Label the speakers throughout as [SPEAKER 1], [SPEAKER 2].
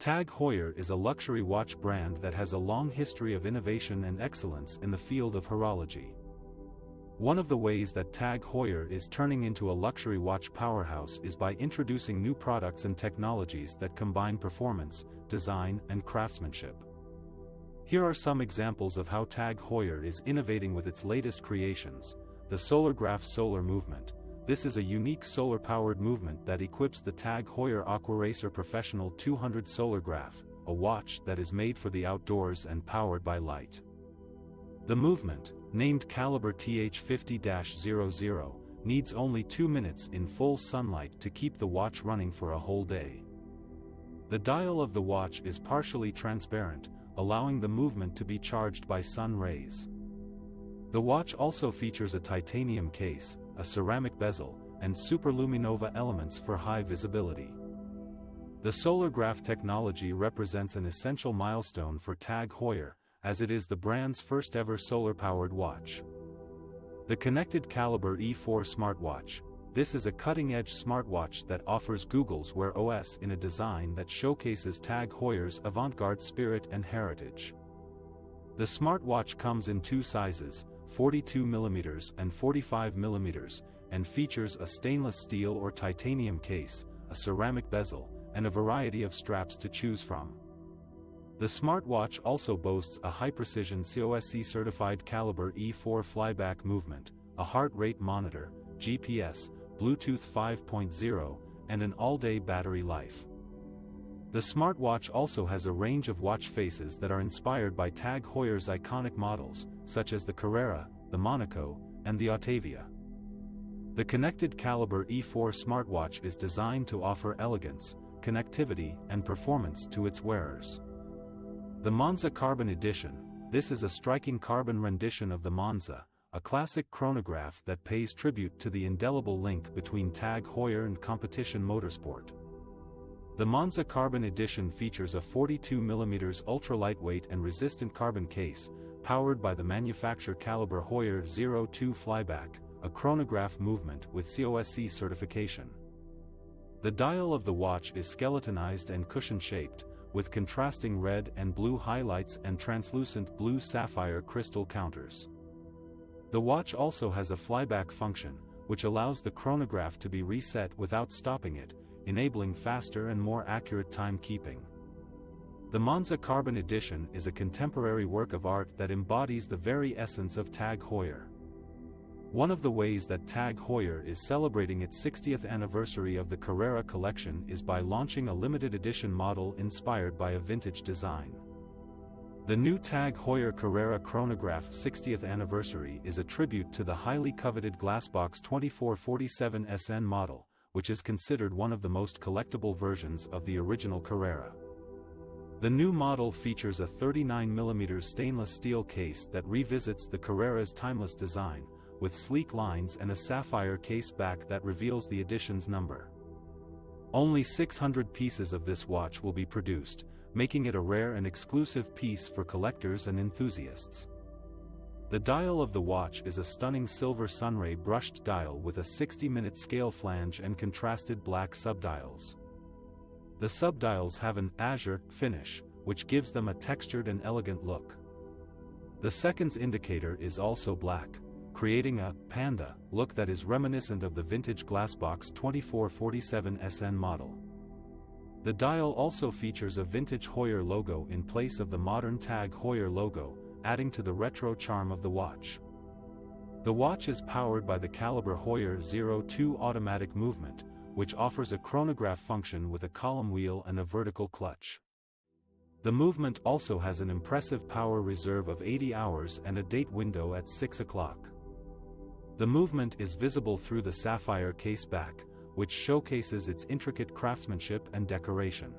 [SPEAKER 1] TAG Heuer is a luxury watch brand that has a long history of innovation and excellence in the field of horology. One of the ways that TAG Heuer is turning into a luxury watch powerhouse is by introducing new products and technologies that combine performance, design, and craftsmanship. Here are some examples of how TAG Heuer is innovating with its latest creations, the Solargraph Solar Movement. This is a unique solar-powered movement that equips the TAG Heuer Aquaracer Professional 200 Solargraph, a watch that is made for the outdoors and powered by light. The movement, named Caliber TH50-00, needs only 2 minutes in full sunlight to keep the watch running for a whole day. The dial of the watch is partially transparent, allowing the movement to be charged by sun rays. The watch also features a titanium case, a ceramic bezel, and superluminova elements for high visibility. The Solargraph technology represents an essential milestone for TAG Heuer, as it is the brand's first ever solar-powered watch. The connected Caliber E4 smartwatch, this is a cutting-edge smartwatch that offers Google's Wear OS in a design that showcases TAG Heuer's avant-garde spirit and heritage. The smartwatch comes in two sizes, 42mm and 45mm, and features a stainless steel or titanium case, a ceramic bezel, and a variety of straps to choose from. The smartwatch also boasts a high-precision COSC certified caliber E4 flyback movement, a heart rate monitor, GPS, Bluetooth 5.0, and an all-day battery life. The smartwatch also has a range of watch faces that are inspired by Tag Heuer's iconic models, such as the Carrera, the Monaco, and the Autavia. The connected Caliber E4 smartwatch is designed to offer elegance, connectivity, and performance to its wearers. The Monza Carbon Edition, this is a striking carbon rendition of the Monza, a classic chronograph that pays tribute to the indelible link between Tag Heuer and competition motorsport. The Monza Carbon Edition features a 42mm ultra-lightweight and resistant carbon case, powered by the manufacturer Caliber Heuer 02 Flyback, a chronograph movement with COSC certification. The dial of the watch is skeletonized and cushion-shaped, with contrasting red and blue highlights and translucent blue sapphire crystal counters. The watch also has a flyback function, which allows the chronograph to be reset without stopping it, enabling faster and more accurate timekeeping. The Monza Carbon Edition is a contemporary work of art that embodies the very essence of Tag Heuer. One of the ways that Tag Heuer is celebrating its 60th anniversary of the Carrera collection is by launching a limited edition model inspired by a vintage design. The new Tag Heuer Carrera Chronograph 60th anniversary is a tribute to the highly coveted Glassbox 2447 SN model, which is considered one of the most collectible versions of the original Carrera. The new model features a 39mm stainless steel case that revisits the Carrera's timeless design, with sleek lines and a sapphire case back that reveals the edition's number. Only 600 pieces of this watch will be produced, making it a rare and exclusive piece for collectors and enthusiasts. The dial of the watch is a stunning silver sunray brushed dial with a 60-minute scale flange and contrasted black subdials. The subdials have an azure finish, which gives them a textured and elegant look. The seconds indicator is also black, creating a panda look that is reminiscent of the vintage Glassbox 2447 SN model. The dial also features a vintage Heuer logo in place of the modern Tag Heuer logo, adding to the retro charm of the watch. The watch is powered by the Caliber Heuer 02 automatic movement, which offers a chronograph function with a column wheel and a vertical clutch. The movement also has an impressive power reserve of 80 hours and a date window at 6 o'clock. The movement is visible through the sapphire case back, which showcases its intricate craftsmanship and decoration.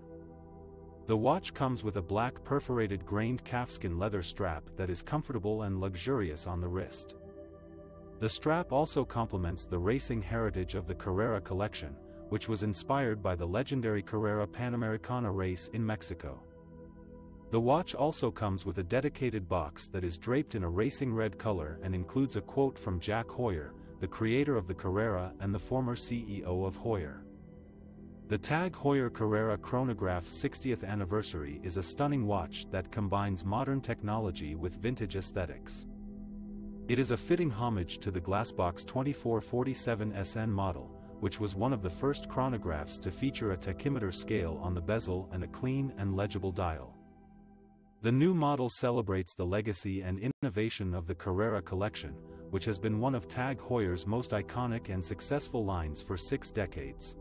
[SPEAKER 1] The watch comes with a black perforated grained calfskin leather strap that is comfortable and luxurious on the wrist. The strap also complements the racing heritage of the Carrera collection, which was inspired by the legendary Carrera Panamericana race in Mexico. The watch also comes with a dedicated box that is draped in a racing red color and includes a quote from Jack Heuer, the creator of the Carrera and the former CEO of Heuer. The TAG Heuer Carrera Chronograph 60th Anniversary is a stunning watch that combines modern technology with vintage aesthetics. It is a fitting homage to the Glassbox 2447 SN model, which was one of the first chronographs to feature a tachymeter scale on the bezel and a clean and legible dial. The new model celebrates the legacy and innovation of the Carrera collection, which has been one of Tag Heuer's most iconic and successful lines for six decades.